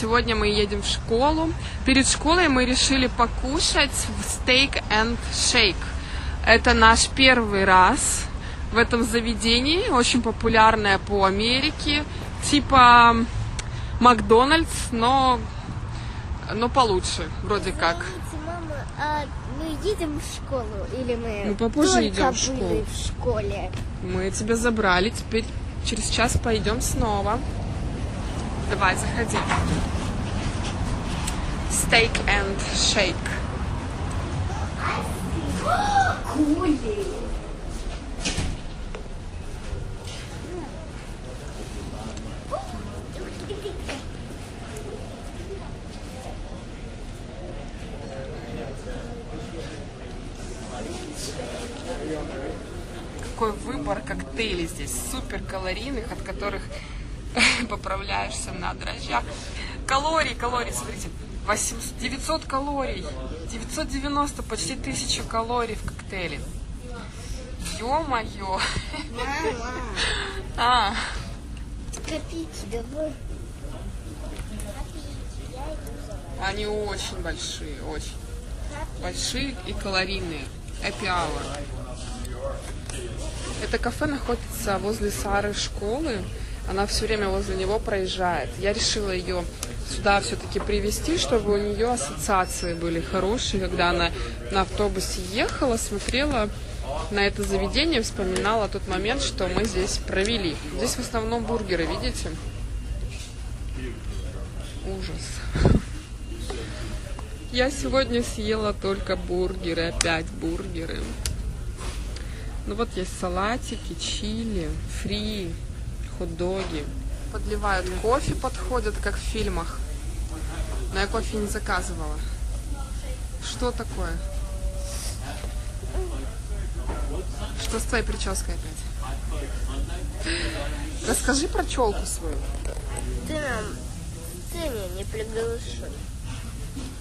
Сегодня мы едем в школу. Перед школой мы решили покушать в Steak and Shake. Это наш первый раз в этом заведении, очень популярное по Америке, типа Макдональдс, но, но получше, вроде как. Извините, мама, а мы едем в школу или мы Мы попозже идем в школу. в школе? Мы тебя забрали, теперь через час пойдем снова. Давай, заходи. Steak and Shake. Кули. Какой выбор коктейлей здесь, супер калорийных, от которых поправляешься на дрожжах. Калорий, калорий, смотрите, 800 900 калорий, 990, почти 1000 калорий в коктейле. Ё-моё! Мама, А, копите давай. они очень большие, очень. Большие и калорийные. Hour. Это кафе находится возле Сары школы. Она все время возле него проезжает. Я решила ее сюда все-таки привезти, чтобы у нее ассоциации были хорошие, когда она на автобусе ехала, смотрела на это заведение, вспоминала тот момент, что мы здесь провели. Здесь в основном бургеры, видите? Ужас. Я сегодня съела только бургеры, опять бургеры. Ну вот есть салатики, чили, фри, хот-доги. Подливают кофе, подходят, как в фильмах. Но я кофе не заказывала. Что такое? Что с твоей прической опять? Расскажи про челку свою. Ты нам, ты меня не приглашай.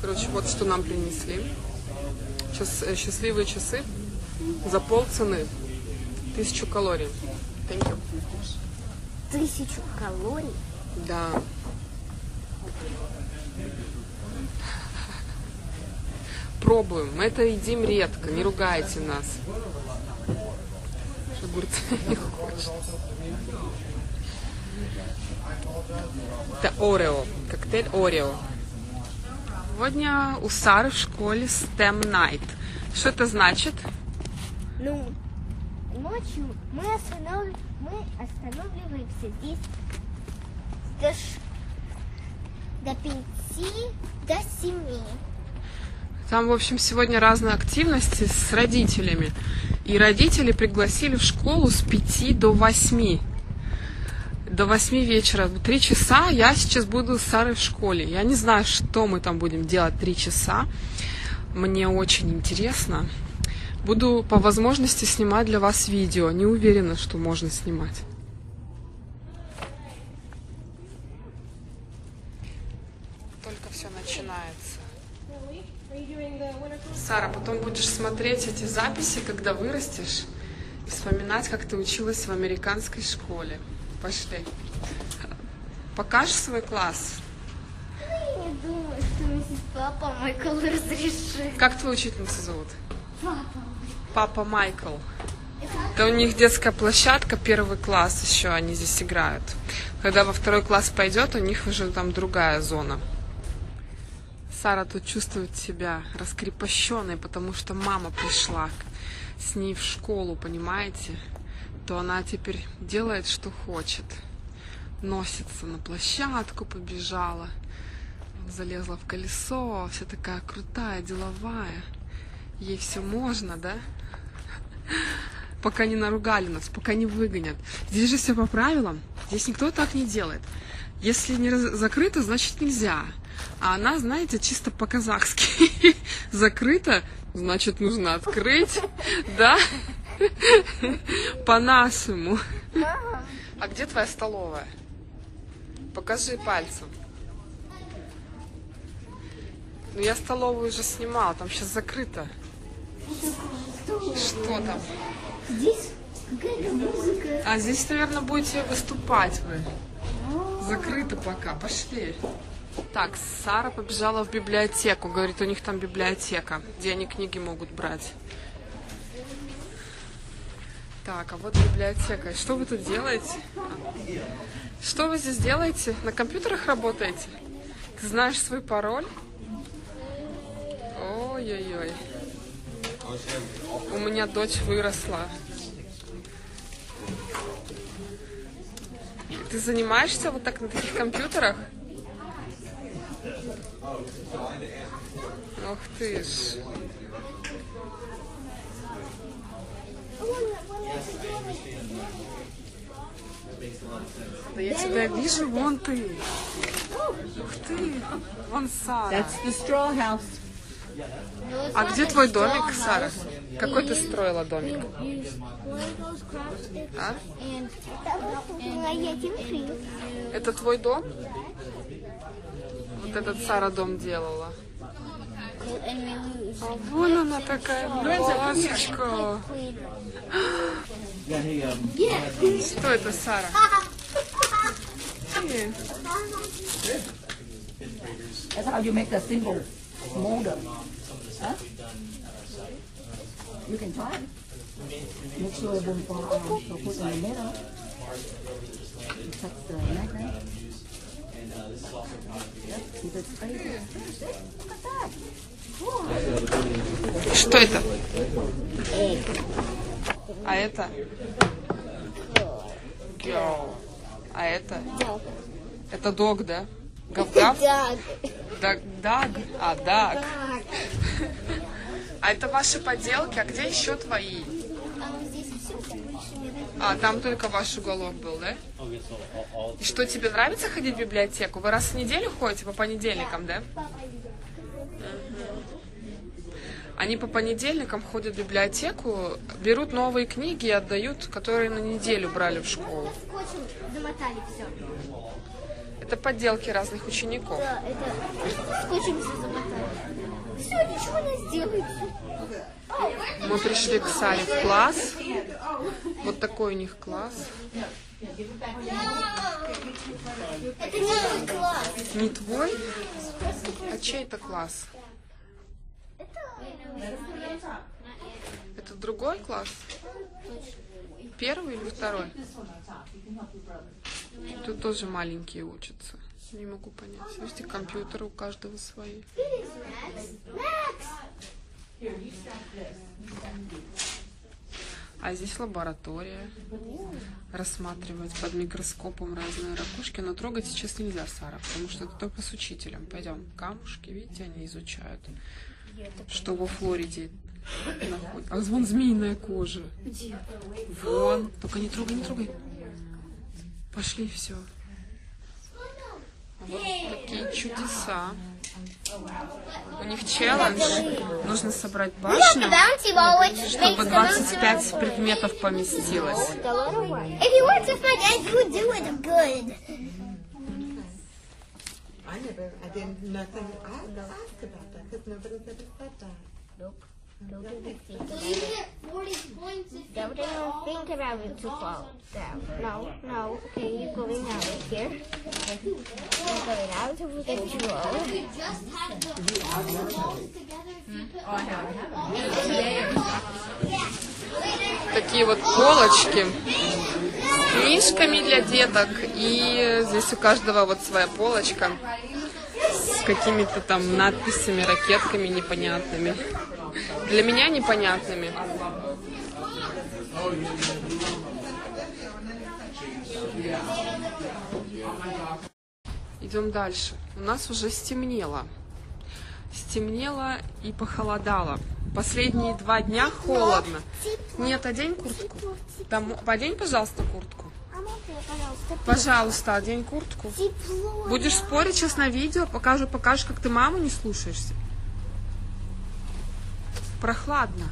Короче, вот что нам принесли. Час- э, счастливые часы за полцены. Тысячу калорий. Thank you. Тысячу калорий? Да. Пробуем. Мы это едим редко. Не ругайте нас. Огурцы не хочет. Это Орео. Коктейль Орео. Сегодня у Сары в школе STEM Night. Что это значит? Ну, ночью мы, останов- мы останавливаемся здесь до, до пяти, до семи. Там, в общем, сегодня разные активности с родителями. И родители пригласили в школу с 5 до 8. До 8 вечера. Три часа я сейчас буду с Сарой в школе. Я не знаю, что мы там будем делать три часа. Мне очень интересно. Буду по возможности снимать для вас видео. Не уверена, что можно снимать. Только все начинается. Сара, потом будешь смотреть эти записи, когда вырастешь, и вспоминать, как ты училась в американской школе. Пошли. Покажешь свой класс? Я не думаю, что миссис Папа Майкл разрешит. Как твою учительницу зовут? Папа. Майкл. Это у них детская площадка, первый класс еще они здесь играют. Когда во второй класс пойдет, у них уже там другая зона. Сара тут чувствует себя раскрепощенной, потому что мама пришла с ней в школу, понимаете? То она теперь делает, что хочет. Носится на площадку, побежала. Залезла в колесо, вся такая крутая, деловая. Ей все можно, да? Пока не наругали нас, пока не выгонят. Здесь же все по правилам. Здесь никто так не делает. Если не закрыто, значит нельзя. А она, знаете, чисто по-казахски. Закрыто, значит нужно открыть. Да? По-нашему. А где твоя столовая? Покажи пальцем. Ну я столовую уже снимала, там сейчас закрыто. Что там? Здесь какая-то музыка. А здесь, наверное, будете выступать вы. Закрыто пока. Пошли. Так, Сара побежала в библиотеку. Говорит, у них там библиотека, где они книги могут брать. Так, а вот библиотека. Что вы тут делаете? Что вы здесь делаете? На компьютерах работаете? Ты знаешь свой пароль? Ой-ой-ой. У меня дочь выросла. Ты занимаешься вот так на таких компьютерах? Ох ты ж. Да я тебя вижу, вон ты. Ух ты, вон Сара. That's the straw house. А где твой домик, Сара? Какой ты строила домик? А? Это твой дом? Вот этот Сара дом делала. А вон она такая um, Что это, Сара? That's how you make a simple molder. Huh? You can try. Make sure it won't fall out. So put in the middle. Touch the magnet. Что это? А это? А это? Это дог, да? Гав-гав? Даг, даг? А, даг. А это ваши поделки? А где еще твои? А, там только ваш уголок был, да? И что, тебе нравится ходить в библиотеку? Вы раз в неделю ходите по понедельникам, да? Они по понедельникам ходят в библиотеку, берут новые книги и отдают, которые на неделю брали в школу. Это подделки разных учеников. Да, это скотчем все замотали. Все, ничего не сделается. Мы пришли к Саре в класс. Вот такой у них класс. Это не мой класс. Не твой? А чей это класс? Это другой класс? Первый или второй? Тут тоже маленькие учатся. Не могу понять. Видите, компьютеры у каждого свои. А здесь лаборатория. Рассматривать под микроскопом разные ракушки. Но трогать сейчас нельзя, Сара, потому что это только с учителем. Пойдем. Камушки, видите, они изучают. Что во Флориде находится. А вон змеиная кожа. Вон. Только не трогай, не трогай. Пошли, все. Вот такие чудеса. У них челлендж. Нужно собрать башню, чтобы 25 предметов поместилось. If you want to find out who do it good. I never, I didn't, nothing, I asked about that, because nobody's ever said that. Nope. Even think about it too far down. No, no. Okay, you're going out right here. You're going out of the control. Такие вот полочки с книжками для деток. И здесь у каждого вот своя полочка с какими-то там надписями, ракетками непонятными. Для меня непонятными. Идем дальше. У нас уже стемнело. Стемнело и похолодало. Последние два дня холодно. Нет, одень куртку. Там, одень, пожалуйста, куртку. Пожалуйста, одень куртку. Будешь спорить сейчас на видео, покажу, покажешь, как ты маму не слушаешься. Прохладно.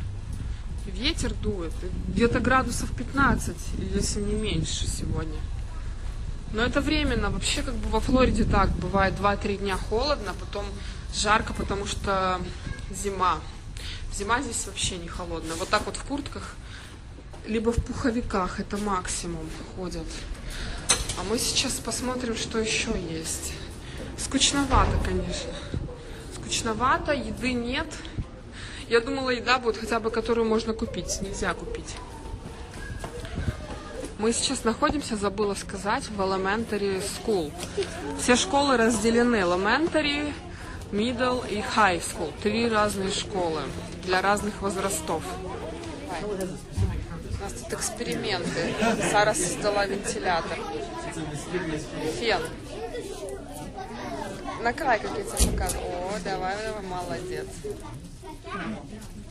Ветер дует. Где-то градусов 15, если не меньше сегодня. Но это временно. Вообще, как бы во Флориде так бывает 2-3 дня холодно, потом жарко, потому что зима. Зима здесь вообще не холодная. Вот так вот в куртках, либо в пуховиках, это максимум ходят. А мы сейчас посмотрим, что еще есть. Скучновато, конечно. Скучновато, еды нет. Я думала, еда будет хотя бы, которую можно купить. Нельзя купить. Мы сейчас находимся, забыла сказать, в Elementary School. Все школы разделены. Elementary, Middle и High School. Три разные школы для разных возрастов. У нас тут эксперименты. Сара создала вентилятор. Фен. Накрай, как я тебе показываю. О, давай, давай, молодец. Yeah,